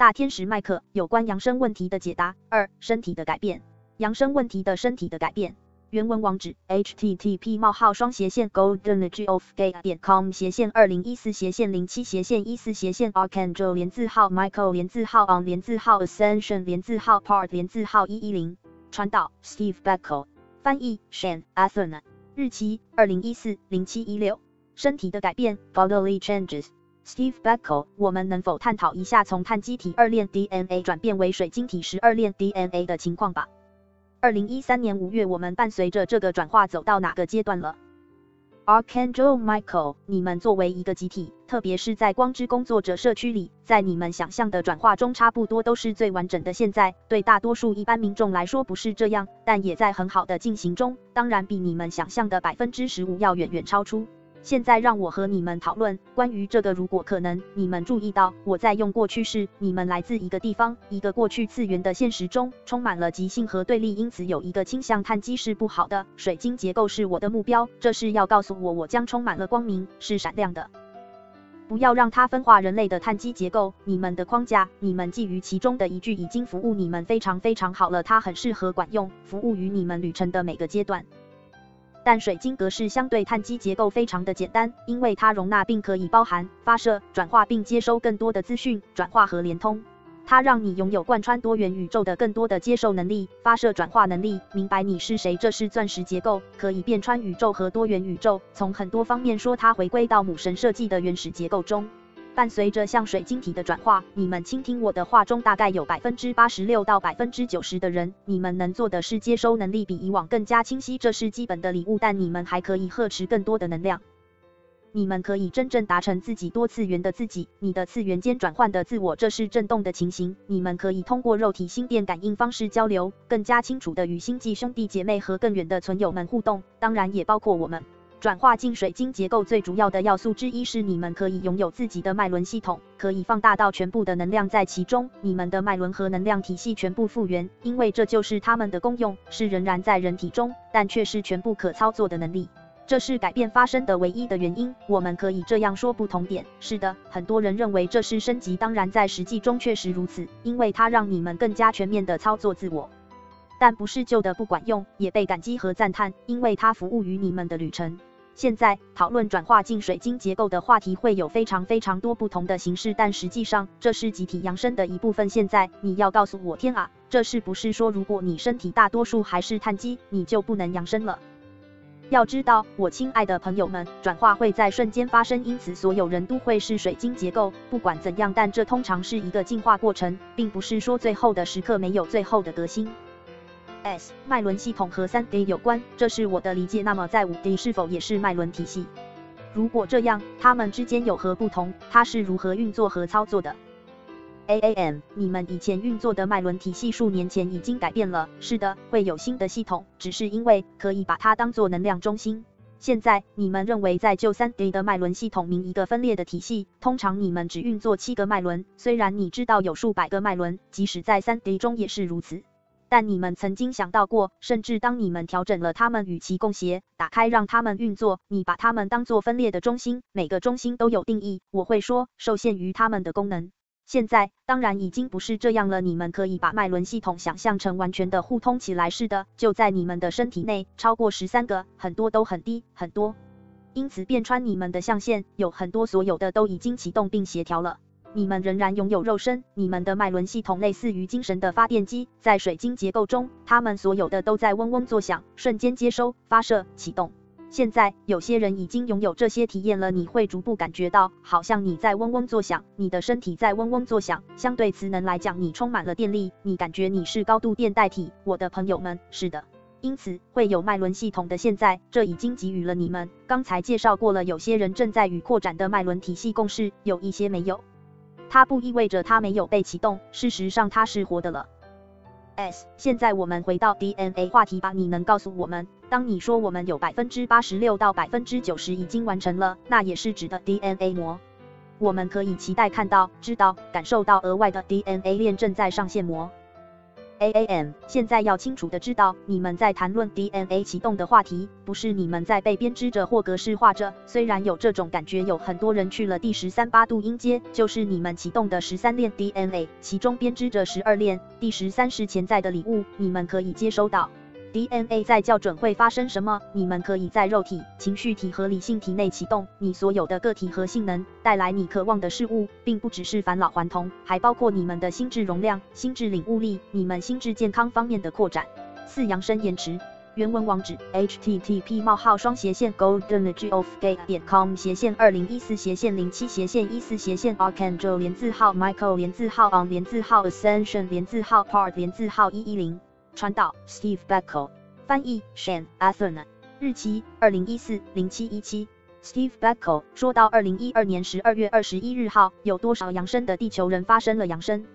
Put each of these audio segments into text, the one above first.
大天使麦克有关扬声问题的解答。二、身体的改变，扬声问题的身体的改变。原文网址：http: 冒号双斜线 goldenergyofgay 点 com 斜线二零一四斜线零七斜线一四斜线 archangel 连字号 Michael 连字号 on 连字号 ascension 连字号 part 连字号一一零。传导 stevebeckle。翻译：Shane Athena。日期：二零一四零七一六。身体的改变：bodily changes。Steve Backo，我们能否探讨一下从碳基体二链 DNA 转变为水晶体十二链 DNA 的情况吧？二零一三年五月，我们伴随着这个转化走到哪个阶段了？Archangel Michael，你们作为一个集体，特别是在光之工作者社区里，在你们想象的转化中，差不多都是最完整的。现在对大多数一般民众来说不是这样，但也在很好的进行中，当然比你们想象的百分之十五要远远超出。现在让我和你们讨论关于这个。如果可能，你们注意到我在用过去式。你们来自一个地方，一个过去次元的现实中，充满了极性和对立，因此有一个倾向：碳基是不好的，水晶结构是我的目标。这是要告诉我，我将充满了光明，是闪亮的。不要让它分化人类的碳基结构。你们的框架，你们基于其中的一句已经服务你们非常非常好了，它很适合管用，服务于你们旅程的每个阶段。但水晶格式相对碳基结构非常的简单，因为它容纳并可以包含发射、转化并接收更多的资讯、转化和连通。它让你拥有贯穿多元宇宙的更多的接受能力、发射转化能力。明白你是谁，这是钻石结构，可以遍穿宇宙和多元宇宙。从很多方面说，它回归到母神设计的原始结构中。伴随着像水晶体的转化，你们倾听我的话中，大概有百分之八十六到百分之九十的人，你们能做的是接收能力比以往更加清晰，这是基本的礼物。但你们还可以呵斥更多的能量，你们可以真正达成自己多次元的自己，你的次元间转换的自我，这是震动的情形。你们可以通过肉体心电感应方式交流，更加清楚的与星际兄弟姐妹和更远的存友们互动，当然也包括我们。转化进水晶结构最主要的要素之一是，你们可以拥有自己的脉轮系统，可以放大到全部的能量在其中，你们的脉轮和能量体系全部复原，因为这就是它们的功用，是仍然在人体中，但却是全部可操作的能力。这是改变发生的唯一的原因。我们可以这样说，不同点是的，很多人认为这是升级，当然在实际中确实如此，因为它让你们更加全面的操作自我。但不是旧的不管用，也被感激和赞叹，因为它服务于你们的旅程。现在讨论转化进水晶结构的话题会有非常非常多不同的形式，但实际上这是集体扬升的一部分。现在你要告诉我，天啊，这是不是说如果你身体大多数还是碳基，你就不能扬升了？要知道，我亲爱的朋友们，转化会在瞬间发生，因此所有人都会是水晶结构。不管怎样，但这通常是一个进化过程，并不是说最后的时刻没有最后的革新。S 脉轮系统和三 D 有关，这是我的理解。那么在五 D 是否也是脉轮体系？如果这样，它们之间有何不同？它是如何运作和操作的？AAM，你们以前运作的脉轮体系数年前已经改变了。是的，会有新的系统，只是因为可以把它当做能量中心。现在你们认为在旧三 D 的脉轮系统名一个分裂的体系，通常你们只运作七个脉轮。虽然你知道有数百个脉轮，即使在三 D 中也是如此。但你们曾经想到过，甚至当你们调整了它们与其共谐，打开让它们运作，你把它们当做分裂的中心，每个中心都有定义。我会说，受限于它们的功能。现在当然已经不是这样了，你们可以把脉轮系统想象成完全的互通起来似的，就在你们的身体内，超过十三个，很多都很低，很多。因此，遍穿你们的象限有很多，所有的都已经启动并协调了。你们仍然拥有肉身，你们的脉轮系统类似于精神的发电机，在水晶结构中，它们所有的都在嗡嗡作响，瞬间接收、发射、启动。现在有些人已经拥有这些体验了，你会逐步感觉到，好像你在嗡嗡作响，你的身体在嗡嗡作响。相对磁能来讲，你充满了电力，你感觉你是高度电带体。我的朋友们，是的，因此会有脉轮系统的现在，这已经给予了你们。刚才介绍过了，有些人正在与扩展的脉轮体系共事，有一些没有。它不意味着它没有被启动，事实上它是活的了。S，现在我们回到 DNA 话题吧。你能告诉我们，当你说我们有百分之八十六到百分之九十已经完成了，那也是指的 DNA 膜。我们可以期待看到、知道、感受到额外的 DNA 链正在上线膜。A A M，现在要清楚的知道，你们在谈论 DNA 启动的话题，不是你们在被编织着或格式化着。虽然有这种感觉，有很多人去了第十三八度音阶，就是你们启动的十三链 DNA，其中编织着十二链。第十三是潜在的礼物，你们可以接收到。DNA 在校准会发生什么？你们可以在肉体、情绪体和理性体内启动你所有的个体和性能，带来你渴望的事物，并不只是返老还童，还包括你们的心智容量、心智领悟力、你们心智健康方面的扩展。四扬声延迟，原文网址：http: 冒号双斜线 goldenergyof.gay 点 com 斜线二零一四斜线零七斜线一四斜线 archangel 连字号 Michael 连字号 on 连字号 ascension 连字号 part 连字号一一零。传导：Steve Backo，翻译 Shan Athena，日期：二零一四零七一七。Steve Backo 说到，二零一二年十二月二十一日号，有多少扬升的地球人发生了扬升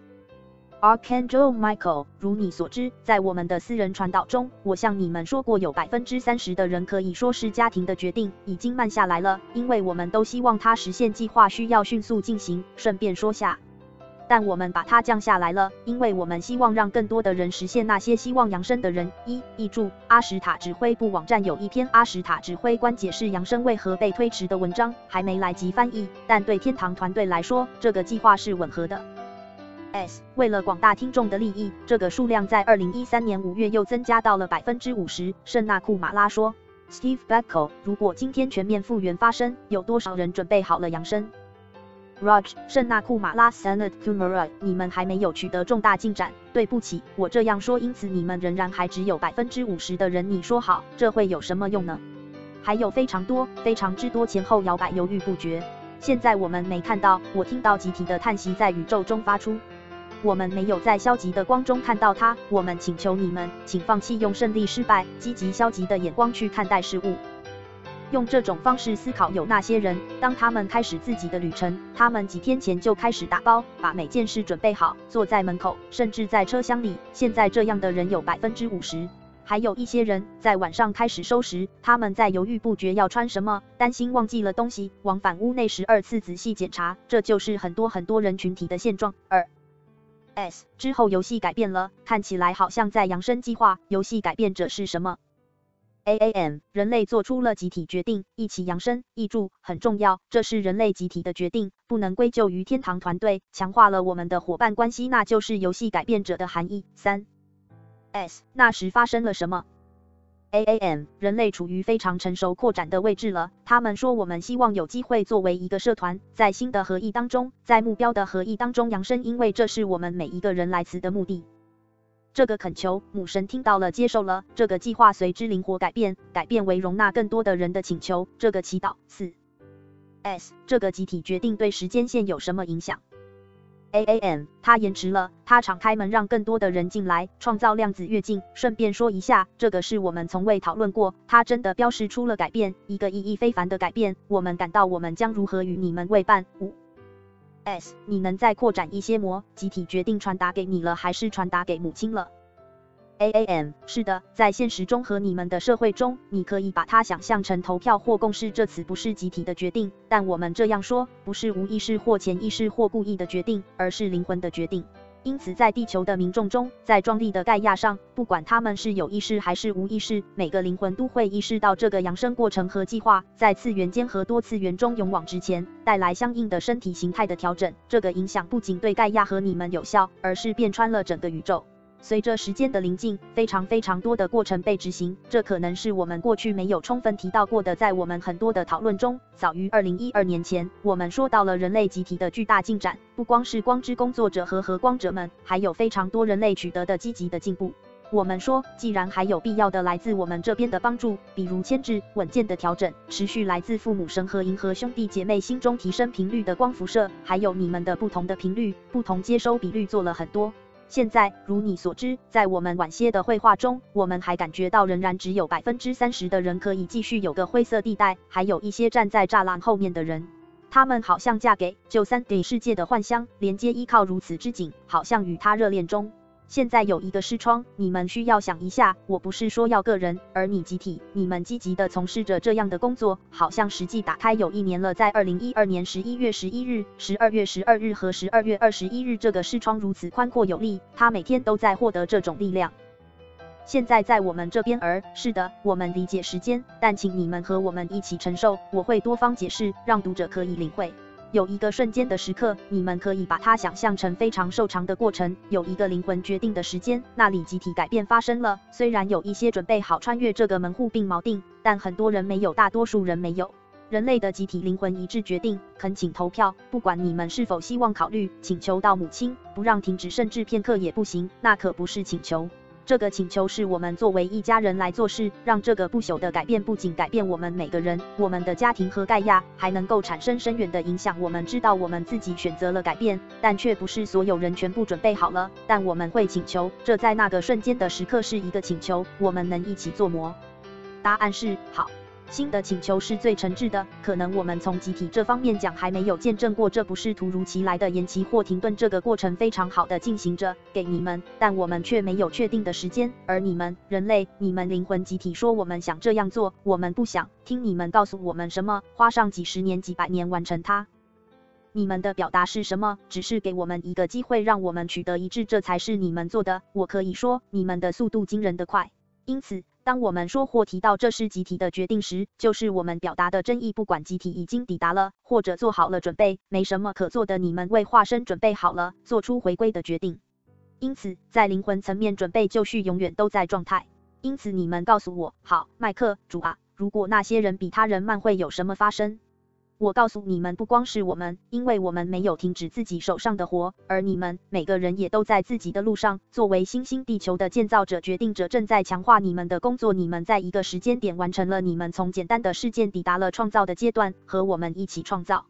？Archangel Michael，如你所知，在我们的私人传导中，我向你们说过，有百分之三十的人可以说是家庭的决定已经慢下来了，因为我们都希望他实现计划需要迅速进行。顺便说下。但我们把它降下来了，因为我们希望让更多的人实现那些希望扬升的人。一译注：阿什塔指挥部网站有一篇阿什塔指挥官解释扬升为何被推迟的文章，还没来及翻译。但对天堂团队来说，这个计划是吻合的。S 为了广大听众的利益，这个数量在二零一三年五月又增加到了百分之五十。圣纳库马拉说：“Steve Backo，如果今天全面复原发生，有多少人准备好了扬升？” Raj 圣纳库马拉 Sanat Kumara，你们还没有取得重大进展。对不起，我这样说，因此你们仍然还只有百分之五十的人。你说好，这会有什么用呢？还有非常多、非常之多前后摇摆、犹豫不决。现在我们没看到，我听到集体的叹息在宇宙中发出。我们没有在消极的光中看到它。我们请求你们，请放弃用胜利、失败、积极、消极的眼光去看待事物。用这种方式思考，有那些人，当他们开始自己的旅程，他们几天前就开始打包，把每件事准备好，坐在门口，甚至在车厢里。现在这样的人有百分之五十。还有一些人在晚上开始收拾，他们在犹豫不决要穿什么，担心忘记了东西，往返屋内十二次仔细检查。这就是很多很多人群体的现状。二 S 之后，游戏改变了，看起来好像在扬升计划。游戏改变者是什么？A A M，人类做出了集体决定，一起扬升。译注很重要，这是人类集体的决定，不能归咎于天堂团队。强化了我们的伙伴关系，那就是游戏改变者的含义。三 S，那时发生了什么？A A M，人类处于非常成熟扩展的位置了。他们说，我们希望有机会作为一个社团，在新的合意当中，在目标的合意当中扬升，因为这是我们每一个人来此的目的。这个恳求，母神听到了，接受了。这个计划随之灵活改变，改变为容纳更多的人的请求。这个祈祷。四 S，这个集体决定对时间线有什么影响？A A M，它延迟了，它敞开门让更多的人进来，创造量子跃进。顺便说一下，这个是我们从未讨论过，它真的标示出了改变，一个意义非凡的改变。我们感到我们将如何与你们为伴。五 S，你能再扩展一些么？集体决定传达给你了，还是传达给母亲了？A A M，是的，在现实中和你们的社会中，你可以把它想象成投票或共识。这次不是集体的决定，但我们这样说，不是无意识或潜意识或故意的决定，而是灵魂的决定。因此，在地球的民众中，在壮丽的盖亚上，不管他们是有意识还是无意识，每个灵魂都会意识到这个扬升过程和计划，在次元间和多次元中勇往直前，带来相应的身体形态的调整。这个影响不仅对盖亚和你们有效，而是遍穿了整个宇宙。随着时间的临近，非常非常多的过程被执行，这可能是我们过去没有充分提到过的。在我们很多的讨论中，早于二零一二年前，我们说到了人类集体的巨大进展，不光是光之工作者和和光者们，还有非常多人类取得的积极的进步。我们说，既然还有必要的来自我们这边的帮助，比如牵制、稳健的调整，持续来自父母神和银河兄弟姐妹心中提升频率的光辐射，还有你们的不同的频率、不同接收比率，做了很多。现在，如你所知，在我们晚些的绘画中，我们还感觉到仍然只有百分之三十的人可以继续有个灰色地带，还有一些站在栅栏后面的人，他们好像嫁给九三 D 世界的幻想，连接依靠如此之紧，好像与他热恋中。现在有一个视窗，你们需要想一下，我不是说要个人，而你集体，你们积极的从事着这样的工作，好像实际打开有一年了，在二零一二年十一月十一日、十二月十二日和十二月二十一日，这个视窗如此宽阔有力，他每天都在获得这种力量。现在在我们这边，而是的，我们理解时间，但请你们和我们一起承受，我会多方解释，让读者可以领会。有一个瞬间的时刻，你们可以把它想象成非常瘦长的过程。有一个灵魂决定的时间，那里集体改变发生了。虽然有一些准备好穿越这个门户并锚定，但很多人没有，大多数人没有。人类的集体灵魂一致决定，恳请投票，不管你们是否希望考虑请求到母亲，不让停止，甚至片刻也不行。那可不是请求。这个请求是我们作为一家人来做事，让这个不朽的改变不仅改变我们每个人、我们的家庭和盖亚，还能够产生深远的影响。我们知道我们自己选择了改变，但却不是所有人全部准备好了。但我们会请求，这在那个瞬间的时刻是一个请求，我们能一起做魔。答案是好。新的请求是最诚挚的，可能我们从集体这方面讲还没有见证过，这不是突如其来的延期或停顿，这个过程非常好的进行着，给你们，但我们却没有确定的时间，而你们，人类，你们灵魂集体说我们想这样做，我们不想听你们告诉我们什么，花上几十年、几百年完成它，你们的表达是什么？只是给我们一个机会，让我们取得一致，这才是你们做的。我可以说，你们的速度惊人的快，因此。当我们说或提到这是集体的决定时，就是我们表达的真意。不管集体已经抵达了，或者做好了准备，没什么可做的。你们为化身准备好了，做出回归的决定。因此，在灵魂层面，准备就绪永远都在状态。因此，你们告诉我，好，麦克主啊，如果那些人比他人慢，会有什么发生？我告诉你们，不光是我们，因为我们没有停止自己手上的活，而你们每个人也都在自己的路上。作为新兴地球的建造者、决定者，正在强化你们的工作。你们在一个时间点完成了你们从简单的事件抵达了创造的阶段，和我们一起创造。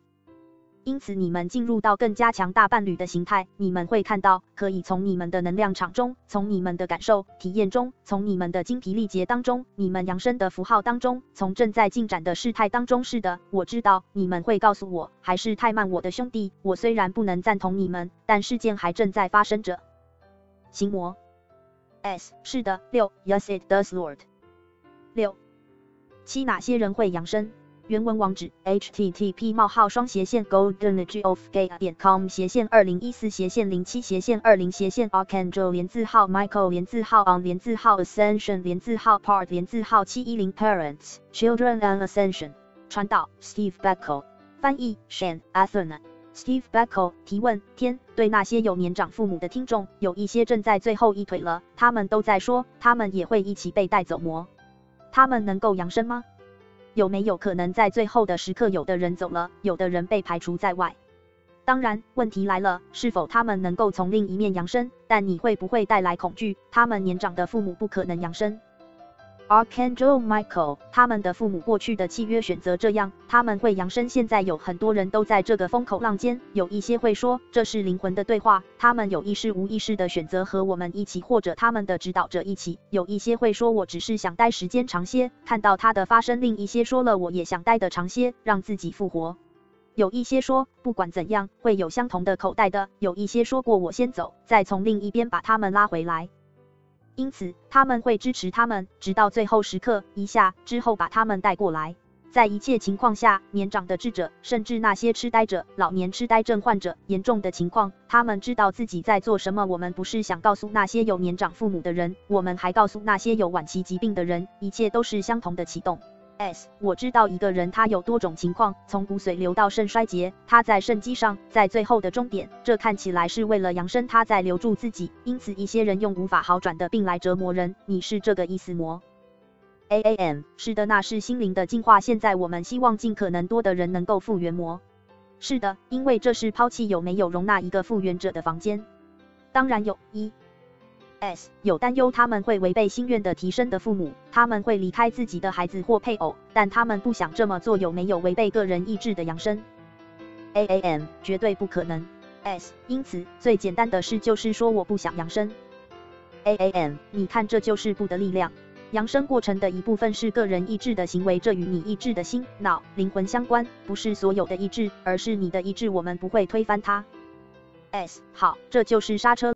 因此，你们进入到更加强大伴侣的形态，你们会看到，可以从你们的能量场中，从你们的感受体验中，从你们的精疲力竭当中，你们扬升的符号当中，从正在进展的事态当中。是的，我知道你们会告诉我，还是太慢，我的兄弟。我虽然不能赞同你们，但事件还正在发生着。行魔 S 是的，六 Yes it does, Lord。六七哪些人会扬升？原文网址：http: 冒号双斜线 goldenergyofgate 点 com 斜线二零一四斜线零七斜线二零斜线 arcangel，连字号 Michael 连字号 on 连字号 ascension 连字号 part 连字号七一零 parents children and ascension 传导 Steve Beckel 翻译 Shane Athena Steve Beckel 提问天对那些有年长父母的听众，有一些正在最后一腿了，他们都在说，他们也会一起被带走魔，他们能够扬升吗？有没有可能在最后的时刻，有的人走了，有的人被排除在外？当然，问题来了，是否他们能够从另一面扬升？但你会不会带来恐惧？他们年长的父母不可能扬升。Archangel Michael，他们的父母过去的契约选择这样，他们会扬声。现在有很多人都在这个风口浪尖，有一些会说这是灵魂的对话，他们有意识无意识的选择和我们一起，或者他们的指导者一起。有一些会说我只是想待时间长些，看到它的发生。另一些说了我也想待的长些，让自己复活。有一些说不管怎样会有相同的口袋的，有一些说过我先走，再从另一边把他们拉回来。因此，他们会支持他们，直到最后时刻一下之后把他们带过来。在一切情况下，年长的智者，甚至那些痴呆者、老年痴呆症患者，严重的情况，他们知道自己在做什么。我们不是想告诉那些有年长父母的人，我们还告诉那些有晚期疾病的人，一切都是相同的启动。S，我知道一个人他有多种情况，从骨髓流到肾衰竭，他在肾机上，在最后的终点，这看起来是为了扬升，他在留住自己，因此一些人用无法好转的病来折磨人。你是这个意思魔？A A M，是的，那是心灵的进化。现在我们希望尽可能多的人能够复原魔。是的，因为这是抛弃有没有容纳一个复原者的房间。当然有一。S 有担忧，他们会违背心愿的提升的父母，他们会离开自己的孩子或配偶，但他们不想这么做。有没有违背个人意志的扬升？A A M 绝对不可能。S 因此最简单的事就是说我不想扬升。A A M 你看这就是不的力量。扬升过程的一部分是个人意志的行为，这与你意志的心、脑、灵魂相关，不是所有的意志，而是你的意志，我们不会推翻它。S 好，这就是刹车。